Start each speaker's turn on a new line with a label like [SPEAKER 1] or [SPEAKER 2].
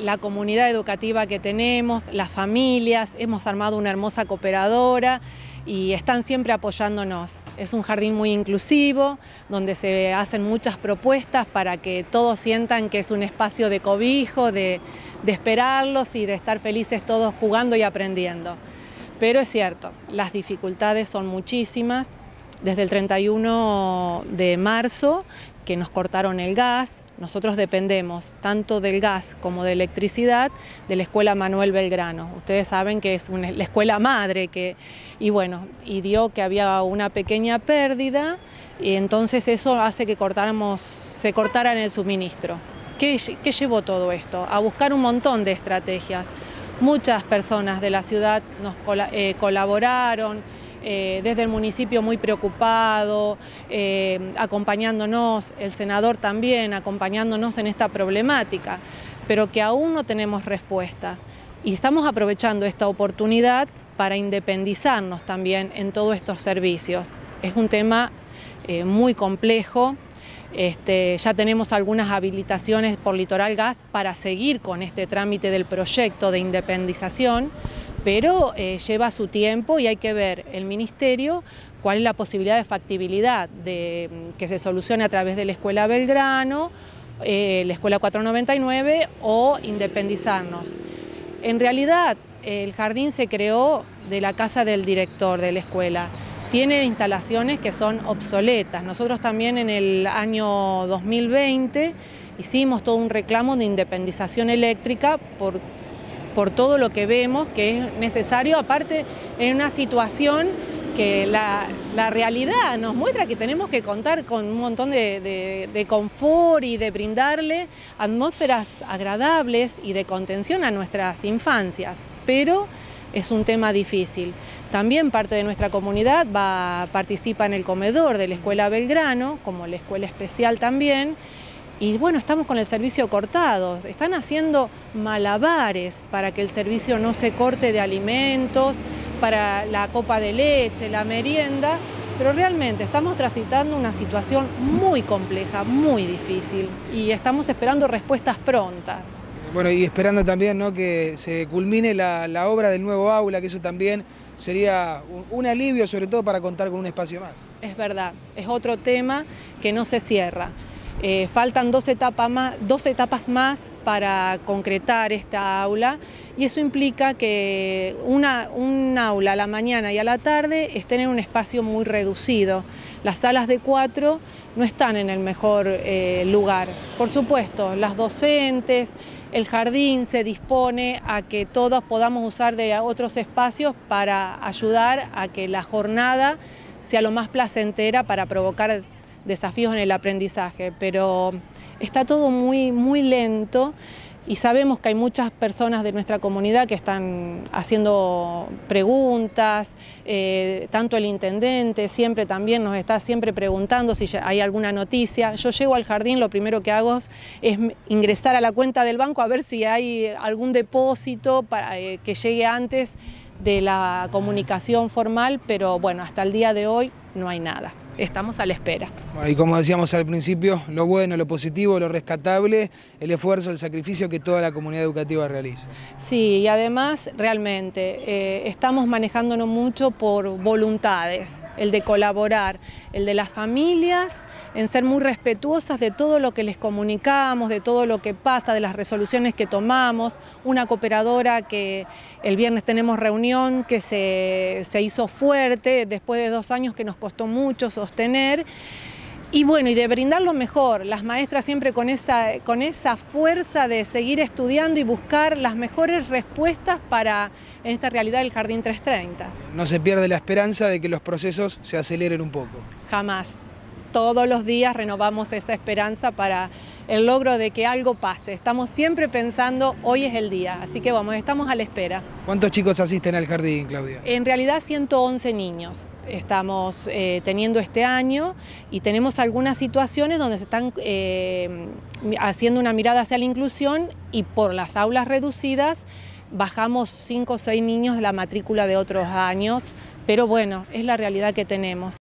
[SPEAKER 1] La comunidad educativa que tenemos, las familias, hemos armado una hermosa cooperadora y están siempre apoyándonos. Es un jardín muy inclusivo, donde se hacen muchas propuestas para que todos sientan que es un espacio de cobijo, de, de esperarlos y de estar felices todos jugando y aprendiendo. Pero es cierto, las dificultades son muchísimas. Desde el 31 de marzo que nos cortaron el gas, nosotros dependemos tanto del gas como de electricidad de la Escuela Manuel Belgrano. Ustedes saben que es la escuela madre que, y bueno, y dio que había una pequeña pérdida y entonces eso hace que cortáramos, se cortara el suministro. ¿Qué, ¿Qué llevó todo esto? A buscar un montón de estrategias. Muchas personas de la ciudad nos eh, colaboraron, eh, desde el municipio muy preocupado, eh, acompañándonos, el senador también acompañándonos en esta problemática, pero que aún no tenemos respuesta. Y estamos aprovechando esta oportunidad para independizarnos también en todos estos servicios. Es un tema muy complejo, este, ya tenemos algunas habilitaciones por Litoral Gas para seguir con este trámite del proyecto de independización, pero eh, lleva su tiempo y hay que ver el Ministerio cuál es la posibilidad de factibilidad de mm, que se solucione a través de la Escuela Belgrano, eh, la Escuela 499 o independizarnos. En realidad, el jardín se creó de la casa del director de la escuela tiene instalaciones que son obsoletas. Nosotros también en el año 2020 hicimos todo un reclamo de independización eléctrica por, por todo lo que vemos que es necesario, aparte en una situación que la, realidad nos muestra que tenemos que contar con un montón de, de, confort y de brindarle atmósferas agradables y de contención a nuestras infancias, pero es un tema difícil. También parte de nuestra comunidad va, participa en el comedor de la Escuela Belgrano, como la Escuela Especial también, y bueno, estamos con el servicio cortado. Están haciendo malabares para que el servicio no se corte de alimentos, para la copa de leche, la merienda, pero realmente estamos transitando una situación muy compleja, muy difícil, y estamos esperando respuestas prontas.
[SPEAKER 2] Bueno, y esperando también ¿no? que se culmine la, la obra del nuevo aula, que eso también sería un, alivio, sobre todo para contar con un espacio más.
[SPEAKER 1] Es verdad, es otro tema que no se cierra. Eh, faltan dos etapas, más, dos etapas más para concretar esta aula y eso implica que una, un aula a la mañana y a la tarde estén en un espacio muy reducido. Las salas de cuatro no están en el mejor eh, lugar. Por supuesto, las docentes, el jardín se dispone a que todos podamos usar de otros espacios para ayudar a que la jornada sea lo más placentera para provocar desafíos en el aprendizaje, pero está todo muy, muy lento y sabemos que hay muchas personas de nuestra comunidad que están haciendo preguntas, eh, tanto el intendente siempre también nos está siempre preguntando si hay alguna noticia. Yo llego al jardín, lo primero que hago es ingresar a la cuenta del banco a ver si hay algún depósito para eh, que llegue antes de la comunicación formal, pero bueno, hasta el día de hoy no hay nada estamos a la espera.
[SPEAKER 2] y como decíamos al principio, lo bueno, lo positivo, lo rescatable, el esfuerzo, el sacrificio que toda la comunidad educativa realiza.
[SPEAKER 1] Sí, y además realmente eh, estamos manejándonos mucho por voluntades, el de colaborar, el de las familias, en ser muy respetuosas de todo lo que les comunicamos, de todo lo que pasa, de las resoluciones que tomamos. Una cooperadora que el viernes tenemos reunión que se, se hizo fuerte después de dos años que nos costó mucho sostener. Y bueno, y de brindar lo mejor, las maestras siempre con esa, con esa fuerza de seguir estudiando y buscar las mejores respuestas para, en esta realidad, el Jardín 330.
[SPEAKER 2] No se pierde la esperanza de que los procesos se aceleren un poco.
[SPEAKER 1] Jamás todos los días renovamos esa esperanza para el logro de que algo pase. Estamos siempre pensando, hoy es el día, así que vamos, estamos a la espera.
[SPEAKER 2] ¿Cuántos chicos asisten al jardín, Claudia?
[SPEAKER 1] En realidad 111 niños estamos eh, teniendo este año y tenemos algunas situaciones donde se están eh, haciendo una mirada hacia la inclusión y por las aulas reducidas bajamos 5 o 6 niños de la matrícula de otros años, pero bueno, es la realidad que tenemos.